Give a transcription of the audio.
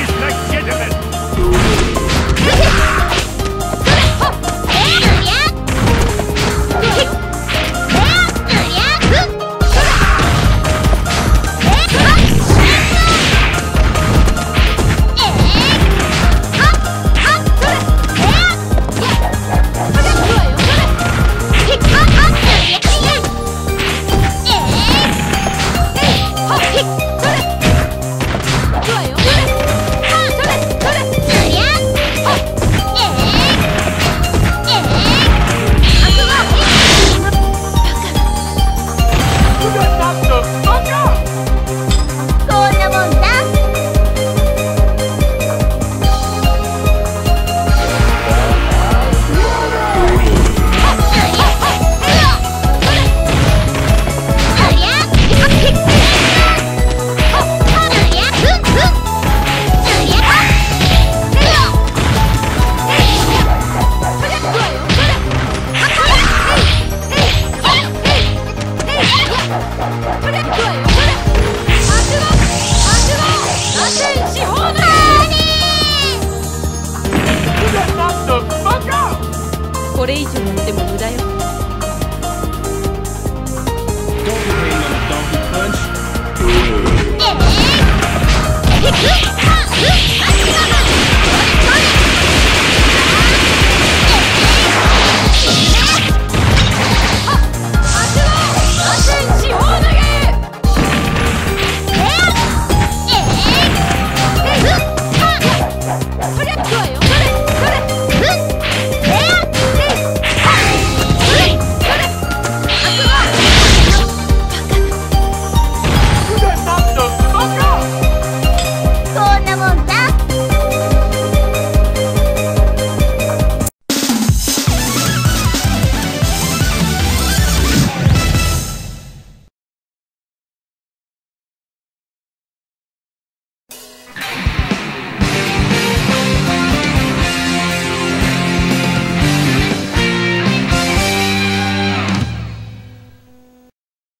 is legitimate. これ以上やっても無駄よ Don't hang on a donkey punch.